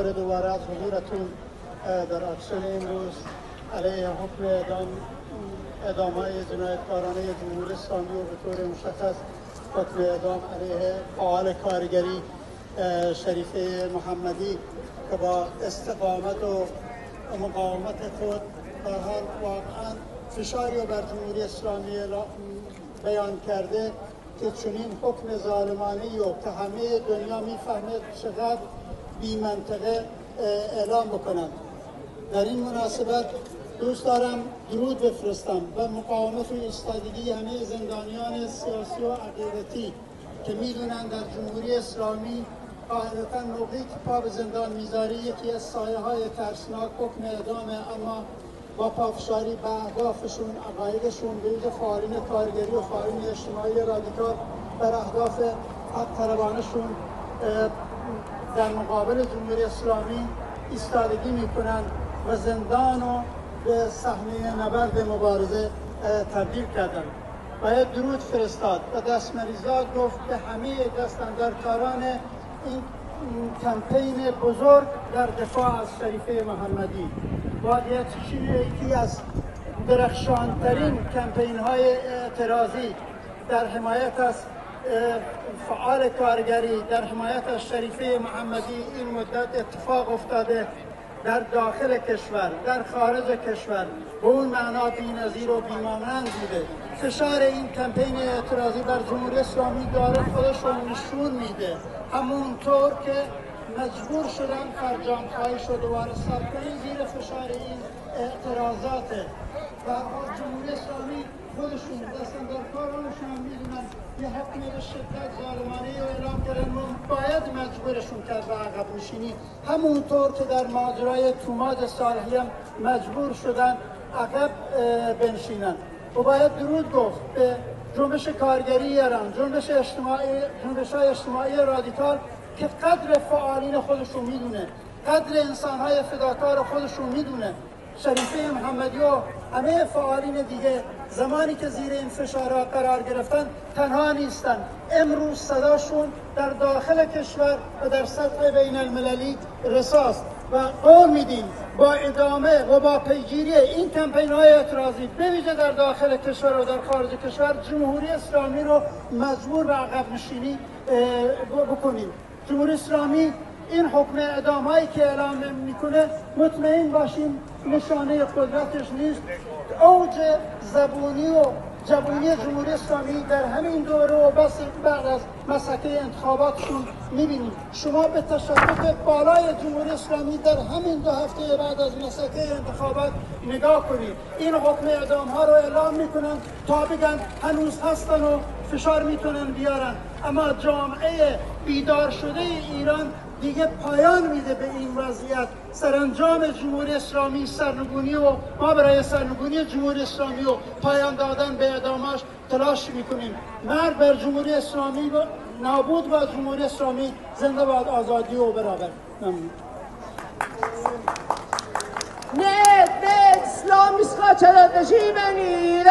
تشکر دوباره از حضورتون در اکشن امروز علیه حکم اعدام اعدام های جنایتکارانه جمهوری اسلامی و به طور مشخص حکم اعدام علیه فعال کارگری شریفه محمدی که با استقامت و مقاومت خود در حال واقعا فشاری بر جمهوری اسلامی بیان کرده که چنین حکم ظالمانه و که همه دنیا می‌فهمه چقدر بی منطقه اعلام بکنند در این مناسبت دوست دارم درود بفرستم و مقاومت و ایستادگی همه زندانیان سیاسی و عقیدتی که می‌دونند در جمهوری اسلامی قاعدتا موقعی که پا به زندان می‌ذاری. یکی از سایه های ترسناک حکم اعدامه اما با پافشاری به اهدافشون عقایدشون به فعالین کارگری و فعالین اجتماعی رادیکال بر اهداف حق طلبانشون در مقابل جمهوری اسلامی ایستادگی می‌کنند و زندان و به صحنه نبرد مبارزه تبدیل کردند. باید درود فرستاد و دستمریزاد گفت که همه دستندرکاران این کمپین بزرگ در دفاع از شریفه محمدی. واقعیتش یکی از درخشانترین کمپین های اعتراضی در حمایت از فعال کارگری در حمایت از شریفه محمدی این مدت اتفاق افتاده در داخل کشور در خارج کشور. به اون معنا بی‌نظیر و بیمانند بوده فشار این کمپین اعتراضی بر جمهوری اسلامی داره خودش رو نشون میده. همونطور که مجبور شدن فرجام خواهی شد و کنیم زیر فشار این اعتراضات. و جمهوری اسلامی خودشون دستن در کارانشون می‌دونن. یه حکم به شدت ظالمانه رو اعلام کردن باید مجبورشون کرد به عقب نشینی. همونطور که در ماجرای توماد صالحی هم مجبور شدن عقب بنشینن. و باید درود گفت به جنبش کارگری ایران جنبش اجتماعی جنبش های اجتماعی رادیکال که قدر فعالین خودشون می‌دونه قدر انسان های فداکار خودشون می‌دونه. شریفه محمدی و همه فعالین دیگه زمانی که زیر این فشارها قرار گرفتن تنها نیستن. امروز صداشون در داخل کشور و در سطح بین المللی رساست و قول میدیم با ادامه و با پیگیری این کمپین های اعتراضی بویژه در داخل کشور و در خارج کشور جمهوری اسلامی رو مجبور به عقب نشینی بکنیم. جمهوری اسلامی این حکم اعدام هایی که اعلام می‌کنه مطمئن باشیم نشانه قدرتش نیست. اوج زبونی و جوانی جمهوری اسلامی در همین دوره و بس بعد از مسکه انتخاباتشون می‌بینیم. شما به تشکف بالای جمهوری اسلامی در همین دو هفته بعد از مسکه انتخابات نگاه کنید. این حکم اعدام ها رو اعلام می‌کنن تا بگن هنوز هستن و فشار می‌تونن بیارن. اما جامعه بیدار شده ایران دیگه پایان میده به این وضعیت. سرانجام جمهوری اسلامی سرنگونی و ما برای سرنگونی جمهوری اسلامی و پایان دادن به اعدامش تلاش می‌کنیم. مرد بر جمهوری اسلامی و نابود با جمهوری اسلامی زنده باد آزادی و برابر. ممنون. İslam iskaçalar da şey beni,